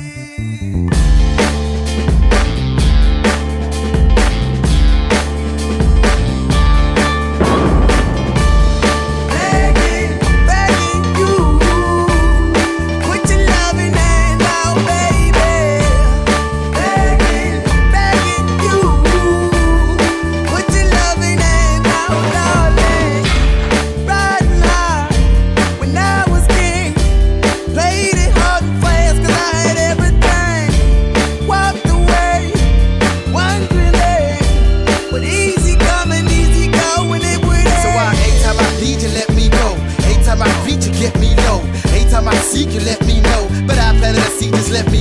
Música me know. Anytime I seek, you let me know. But I plan to see, just let me